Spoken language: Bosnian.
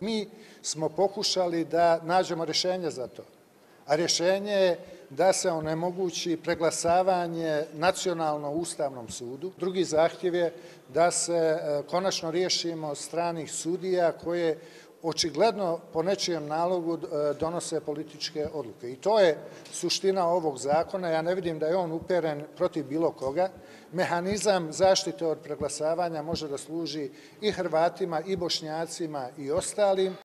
Mi smo pokušali da nađemo rješenje za to, a rješenje je da se onemogući preglasavanje nacionalno ustavnom sudu. Drugi zahtjev je da se e, konačno riješimo stranih sudija koje očigledno po nečijem nalogu e, donose političke odluke. I to je suština ovog zakona. Ja ne vidim da je on uperen protiv bilo koga. Mehanizam zaštite od preglasavanja može da služi i Hrvatima, i Bošnjacima, i ostalim.